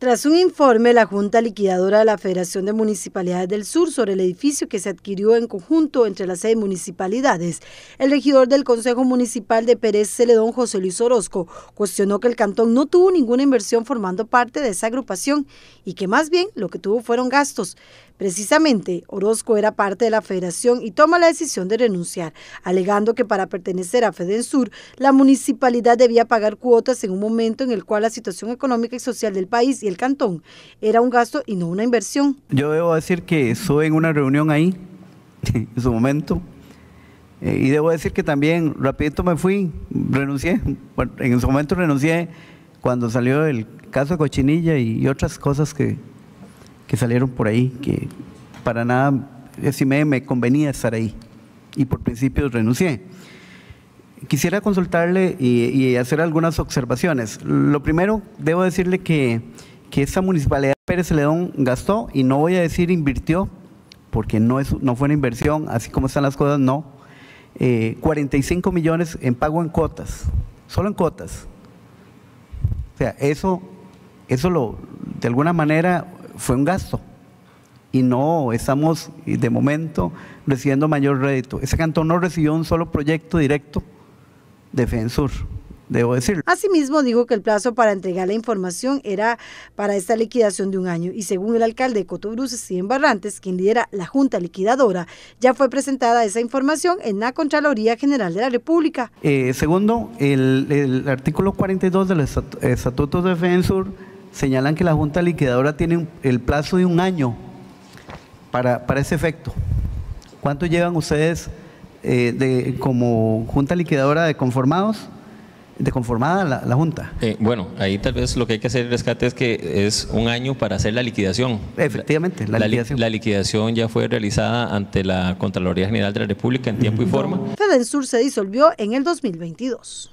Tras un informe, la Junta Liquidadora de la Federación de Municipalidades del Sur sobre el edificio que se adquirió en conjunto entre las seis municipalidades, el regidor del Consejo Municipal de Pérez Celedón, José Luis Orozco, cuestionó que el cantón no tuvo ninguna inversión formando parte de esa agrupación y que más bien lo que tuvo fueron gastos. Precisamente, Orozco era parte de la federación y toma la decisión de renunciar, alegando que para pertenecer a Fedensur, la municipalidad debía pagar cuotas en un momento en el cual la situación económica y social del país y el cantón era un gasto y no una inversión. Yo debo decir que estuve en una reunión ahí, en su momento, eh, y debo decir que también rapidito me fui, renuncié, en su momento renuncié cuando salió el caso de Cochinilla y otras cosas que que salieron por ahí, que para nada si me, me convenía estar ahí y por principio renuncié. Quisiera consultarle y, hacer algunas observaciones. Lo primero, debo decirle que, que esta municipalidad de Pérez León gastó, y no voy a decir invirtió, porque no, es, no fue una inversión, así como están las cosas, no. 45 eh, millones en pago en cuotas, solo en cuotas. O sea, eso, eso lo, de alguna manera fue un gasto y no estamos de momento recibiendo mayor rédito. Ese cantón no recibió un solo proyecto directo de FENSUR, debo decirlo. Asimismo, dijo que el plazo para entregar la información era para esta liquidación de un año y según el alcalde de Cotobruces y en Barrantes, quien lidera la Junta Liquidadora, ya fue presentada esa información en la Contraloría General de la República. Eh, segundo, el, el, artículo 42 del Estatuto de FENSUR señalan que la Junta Liquidadora tiene el plazo de un año para, para ese efecto. ¿Cuánto llevan ustedes eh, de, como Junta Liquidadora de conformados? De conformada la, Junta. Eh, bueno, ahí tal vez lo que hay que hacer, rescate, es que es un año para hacer la liquidación. Efectivamente, la, liquidación. La liquidación ya fue realizada ante la Contraloría General de la República en tiempo y forma. Fedensur se disolvió en el 2022.